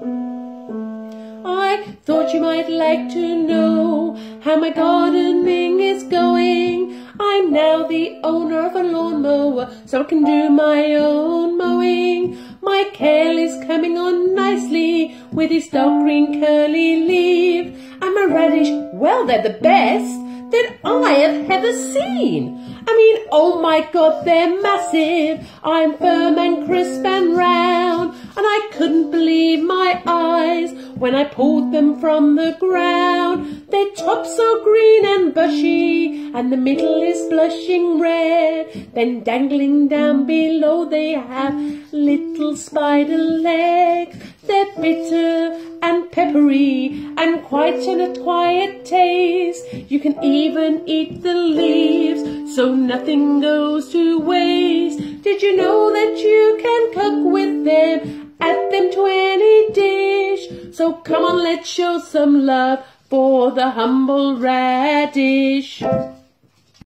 I thought you might like to know how my gardening is going. I'm now the owner of a lawnmower, so I can do my own mowing. My kale is coming on nicely with its dark green curly leaf. And my radish, well, they're the best that I have ever seen. I mean, oh my god, they're massive. I'm firm and crisp couldn't believe my eyes when I pulled them from the ground. Their tops so green and bushy, and the middle is blushing red. Then dangling down below they have little spider legs. They're bitter and peppery and quite an quiet taste. You can even eat the leaves, so nothing goes to waste. Did you know add them to any dish? So come on, let's show some love for the humble radish.